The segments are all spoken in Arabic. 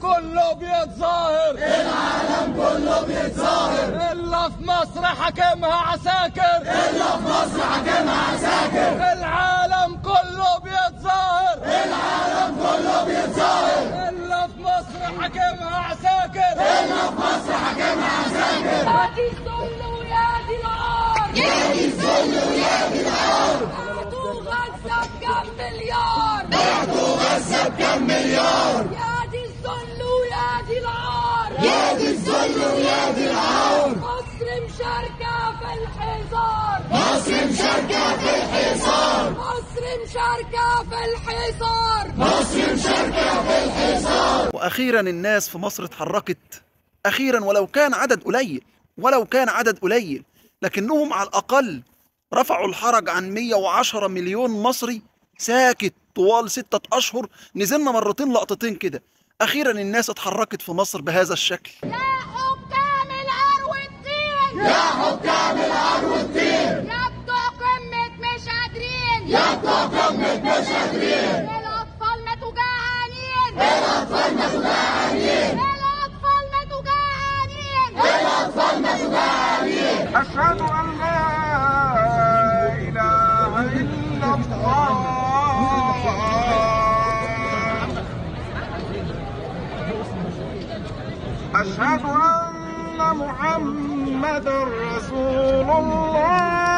كله بيتظاهر. العالم كله بيتظاهر. إلا في مصر حاكمها عساكر. إلا في مصر حاكمها عساكر. العالم كله بيتظاهر. العالم كله بيتظاهر. إلا في مصر حاكمها عساكر. إلا في مصر حاكمها عساكر. يا دي الذل ويا دي العار يا دي الذل ويا دي العار بعتوا غزة بكم مليار. بعتوا غزة بكم مليار. دي العار مصر مشاركة في الحصار. مصر مشاركة في الحصار. مصر مشاركة في الحصار. مصر مشاركة في الحصار. وأخيرا الناس في مصر اتحركت. أخيرا ولو كان عدد قليل ولو كان عدد قليل لكنهم على الأقل رفعوا الحرج عن 110 مليون مصري ساكت طوال ستة أشهر. نزلنا مرتين لقطتين كده. أخيرا الناس اتحركت في مصر بهذا الشكل. يا حكام العار والدين يا بتوع قمة مش قادرين يا بتوع قمة مش قادرين الأطفال ماتوا جعانين الأطفال ماتوا جعانين الأطفال ماتوا جعانين الأطفال ماتوا جعانين اشهد ان لا اله الا الله اشهد ان محمدا رسول الله.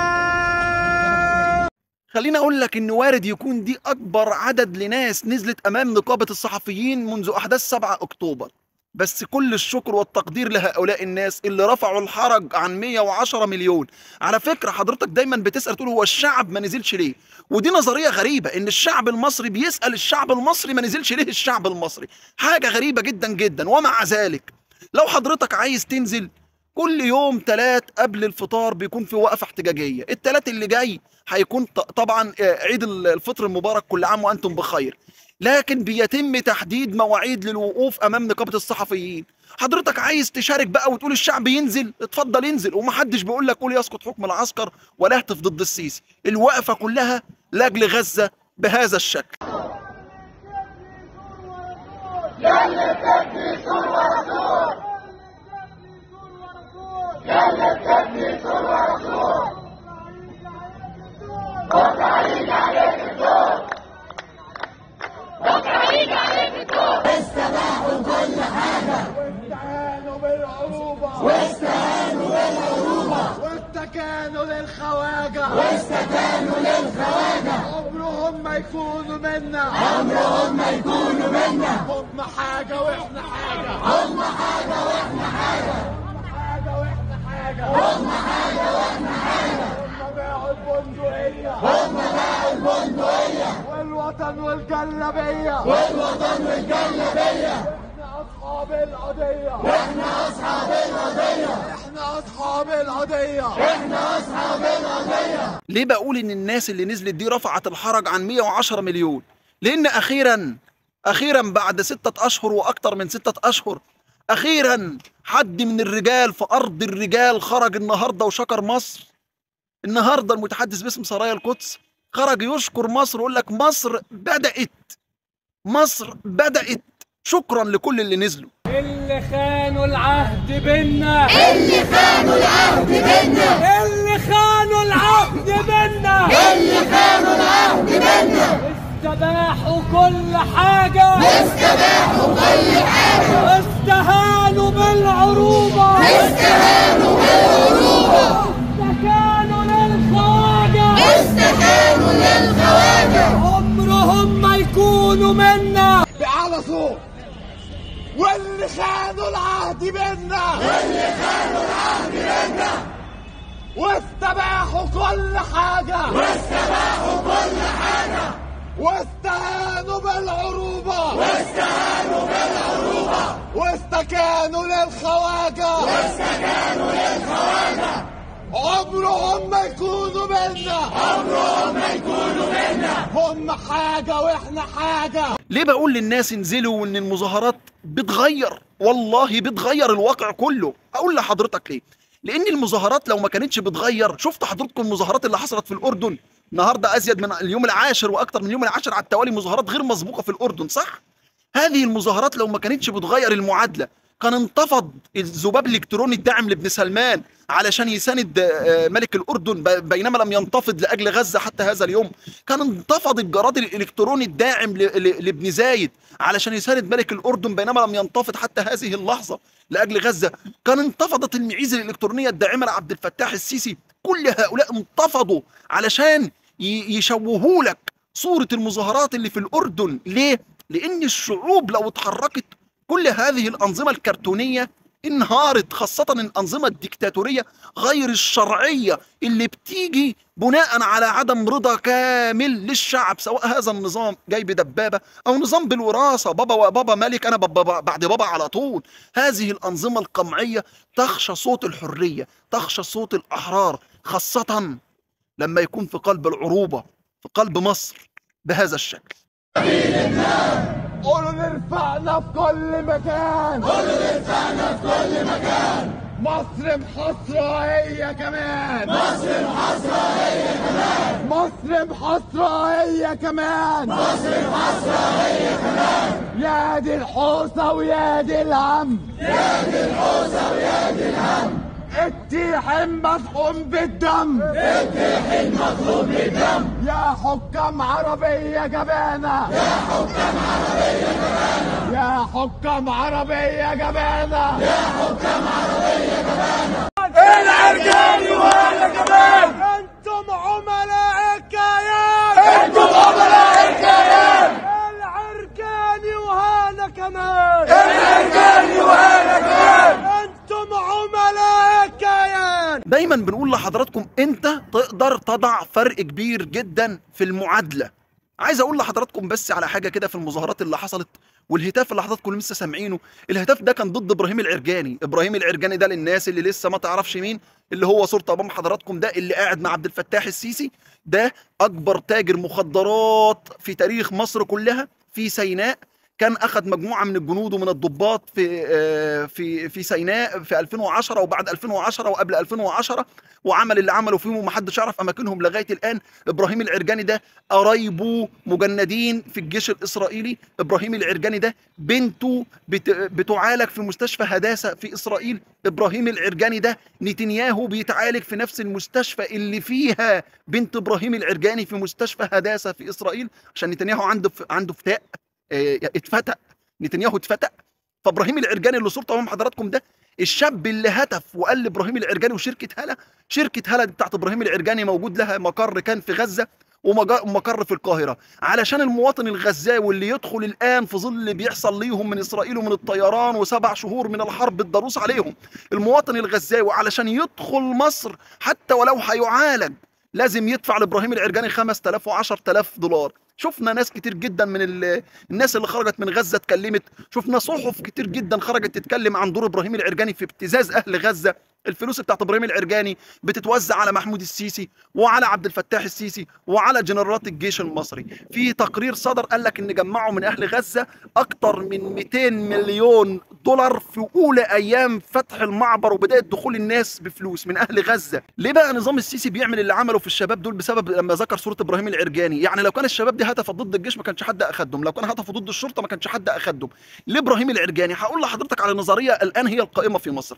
خليني أقول لك إن وارد يكون دي أكبر عدد لناس نزلت أمام نقابة الصحفيين منذ أحداث 7 أكتوبر. بس كل الشكر والتقدير لهؤلاء الناس اللي رفعوا الحرج عن 110 مليون. على فكرة حضرتك دايما بتسأل تقول هو الشعب ما نزلش ليه؟ ودي نظرية غريبة إن الشعب المصري بيسأل الشعب المصري ما نزلش ليه الشعب المصري. حاجة غريبة جدا جدا ومع ذلك لو حضرتك عايز تنزل كل يوم تلات قبل الفطار بيكون في وقفة احتجاجية. التلات اللي جاي هيكون طبعا آه، عيد الفطر المبارك كل عام وأنتم بخير. لكن بيتم تحديد مواعيد للوقوف أمام نقابة الصحفيين. حضرتك عايز تشارك بقى وتقول الشعب ينزل؟ اتفضل انزل. ومحدش بيقول لك قول يسقط حكم العسكر ولا اهتف ضد السيسي. الوقفة كلها لأجل غزة بهذا الشكل. واستهانوا بالعروبة واستهانوا بالعروبة واستكانوا للخواجة واستكانوا للخواجة عمرهم ما يكونوا منا عمرهم ما يكونوا منا هم حاجة وإحنا حاجة هم حاجة وإحنا حاجة حاجة وإحنا حاجة هم باعوا البندقية باعوا البندقية والوطن والجلابية والوطن والجلابية إحنا اصحاب القضية وإحنا اصحاب القضية إحنا اصحاب القضية إحنا اصحاب القضية ليه بقول إن الناس اللي نزلت دي رفعت الحرج عن 110 مليون؟ لأن أخيرا أخيرا بعد ستة أشهر وأكتر من ستة أشهر أخيرا حد من الرجال في أرض الرجال خرج النهارده وشكر مصر. النهارده المتحدث باسم سرايا القدس خرج يشكر مصر ويقول لك مصر بدأت. مصر بدأت. شكرا لكل اللي نزلوا. اللي خانوا العهد بينا. اللي خانوا العهد بينا. اللي خانوا العهد بينا. اللي خانوا العهد بينا. استباحوا كل حاجة. استباحوا كل حاجة. واستهانوا بالعروبة. استهانوا بالعروبة. استكانوا للخواجة. استكانوا للخواجة. عمرهم ما يكونوا منا. بأعلى صوت. واللي خانوا العهد بينا اللي خانوا العهد بينا واستباحوا كل حاجة. واستباحوا كل حاجة. واستهانوا بالعروبة. واستهانوا بالعروبة واستكانوا للخواجة. واستكانوا للخواجة. عمرهم ما يكونوا منا. عمرهم ما يكونوا منا. هم حاجة وإحنا حاجة. ليه بقول للناس انزلوا وإن المظاهرات بتغير؟ والله بتغير الواقع كله. أقول لحضرتك ليه؟ لأن المظاهرات لو ما كانتش بتغير شفت حضرتكم المظاهرات اللي حصلت في الأردن؟ النهارده أزيد من اليوم العاشر وأكتر من اليوم العاشر على التوالي مظاهرات غير مسبوقة في الأردن صح؟ هذه المظاهرات لو ما كانتش بتغير المعادلة كان انتفض الذباب الإلكتروني الداعم لابن سلمان علشان يساند آه، ملك الأردن بينما لم ينتفض لأجل غزة حتى هذا اليوم. كان انتفض الجراد الإلكتروني الداعم لابن زايد علشان يساند ملك الأردن بينما لم ينتفض حتى هذه اللحظة لأجل غزة. كان انتفضت المعيز الإلكترونية الداعمة لعبد الفتاح السيسي. كل هؤلاء انتفضوا علشان يشوهوا لك صورة المظاهرات اللي في الأردن. ليه؟ لأن الشعوب لو اتحركت كل هذه الأنظمة الكرتونية انهارت خاصة الأنظمة الديكتاتورية غير الشرعية اللي بتيجي بناء على عدم رضا كامل للشعب سواء هذا النظام جاي بدبابة أو نظام بالوراثة. بابا وبابا ملك أنا بابا بعد بابا على طول. هذه الأنظمة القمعية تخشى صوت الحرية تخشى صوت الأحرار خاصة لما يكون في قلب العروبة. في قلب مصر بهذا الشكل. قولوا نرفعنا في كل مكان. قولوا نرفعنا في كل مكان مصر محاصرة هي كمان. مصر محاصرة هي كمان. مصر محاصرة هي كمان مصر محاصرة هي كمان يا دي الحوسة ويا دي الهم يا دي الحوسة ويا دي الهم. التيحم مطحون بالدم. التيحم مطحون بالدم. يا حكام عربية جبانة. يا حكام عربية جبانة. يا حكام عربية جبانة. يا حكام عربية جبانة. العرجاني وهلا كمان أنتم عملاء الكيان أنتم عملاء الكيان العرجاني وهلا كمان العرجاني وهلا كمان أنتم عملاء الكيان دايما بنقول لحضراتكم أنت تقدر تضع فرق كبير جدا في المعادلة. عايز أقول لحضراتكم بس على حاجة كده في المظاهرات اللي حصلت والهتاف اللي حضراتكم لسه سامعينه. الهتاف ده كان ضد إبراهيم العرجاني. إبراهيم العرجاني ده للناس اللي لسه ما تعرفش مين اللي هو صورة امام حضراتكم ده اللي قاعد مع عبد الفتاح السيسي. ده أكبر تاجر مخدرات في تاريخ مصر كلها في سيناء. كان أخذ مجموعة من الجنود ومن الضباط في آه، في في سيناء في 2010 وبعد 2010 وقبل 2010 وعمل اللي عمله فيهم ومحدش يعرف أماكنهم لغاية الآن. إبراهيم العرجاني ده قرايبه مجندين في الجيش الإسرائيلي. إبراهيم العرجاني ده بنته بت... بتعالج في مستشفى هداسة في إسرائيل. إبراهيم العرجاني ده نتنياهو بيتعالج في نفس المستشفى اللي فيها بنت إبراهيم العرجاني في مستشفى هداسة في إسرائيل. عشان نتنياهو عنده عنده فتاء. اتفتق نتنياهو اتفتق فابراهيم العرجاني اللي صورته أمام حضراتكم ده الشاب اللي هتف وقال لابراهيم العرجاني وشركة هلا شركة هلا بتاعت إبراهيم العرجاني موجود لها مقر كان في غزة ومقر في القاهرة. علشان المواطن الغزاوي اللي يدخل الآن في ظل اللي بيحصل ليهم من إسرائيل ومن الطيران وسبع شهور من الحرب الضروس عليهم المواطن الغزاوي علشان يدخل مصر حتى ولو هيعالج لازم يدفع لابراهيم العرجاني 5000 و10000 دولار. شفنا ناس كتير جدا من ال- الناس اللي خرجت من غزة اتكلمت. شفنا صحف كتير جدا خرجت تتكلم عن دور إبراهيم العرجاني في ابتزاز أهل غزة. الفلوس بتاعت إبراهيم العرجاني بتتوزع على محمود السيسي وعلى عبد الفتاح السيسي وعلى جنرالات الجيش المصري. في تقرير صدر قال لك إن جمعوا من أهل غزة أكتر من 200 مليون دولار في أولى أيام فتح المعبر وبداية دخول الناس بفلوس من أهل غزة. ليه بقى نظام السيسي بيعمل اللي عمله في الشباب دول بسبب لما ذكر صورة إبراهيم العرجاني؟ يعني لو كان الشباب دي هتفت ضد الجيش ما كانش حد أخدهم. لو كان هتفوا ضد الشرطة ما كانش حد أخدهم. ليه إبراهيم العرجاني هقول لحضرتك على نظرية الآن هي القائمة في مصر.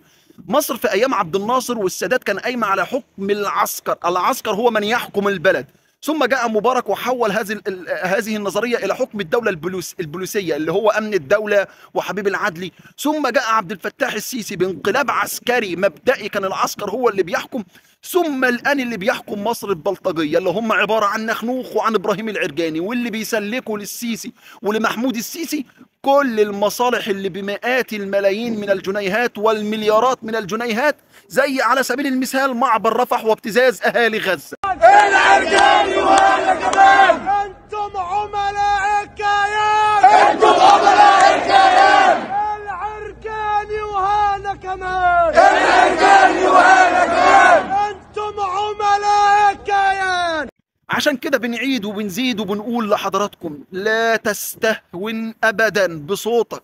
مصر في أيام عبد الناصر والسادات كان قايمة على حكم العسكر. العسكر هو من يحكم البلد. ثم جاء مبارك وحول هذه هذه النظرية إلى حكم الدولة البلوس البوليسية اللي هو أمن الدولة وحبيب العدلي ثم جاء عبد الفتاح السيسي بانقلاب عسكري مبدئي كان العسكر هو اللي بيحكم. ثم الآن اللي بيحكم مصر البلطجية اللي هم عبارة عن نخنوخ وعن إبراهيم العرجاني واللي بيسلكوا للسيسي ولمحمود السيسي كل المصالح اللي بمئات الملايين من الجنيهات والمليارات من الجنيهات زي على سبيل المثال معبر رفح وابتزاز أهالي غزة. العرجاني وهلا كمان أنتم عملاء الكيان أنتم عملاء الكيان العرجاني وهلا كمان العرجاني وهلا كمان أنتم عملاء الكيان عشان كده بنعيد وبنزيد وبنقول لحضراتكم لا تستهون ابدا بصوتك.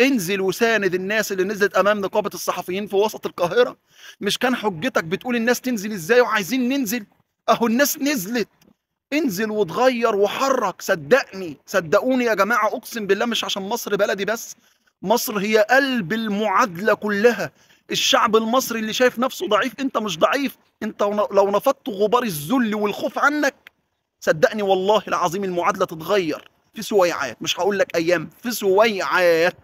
انزل وساند الناس اللي نزلت أمام نقابة الصحفيين في وسط القاهرة. مش كان حجتك بتقول الناس تنزل إزاي وعايزين ننزل؟ أهو الناس نزلت. انزل وتغير وحرك. صدقني صدقوني يا جماعة أقسم بالله مش عشان مصر بلدي بس. مصر هي قلب المعادلة كلها. الشعب المصري اللي شايف نفسه ضعيف أنت مش ضعيف. أنت لو نفضت غبار الذل والخوف عنك صدقني والله العظيم المعادلة تتغير في سويعات. مش هقول لك أيام في سويعات.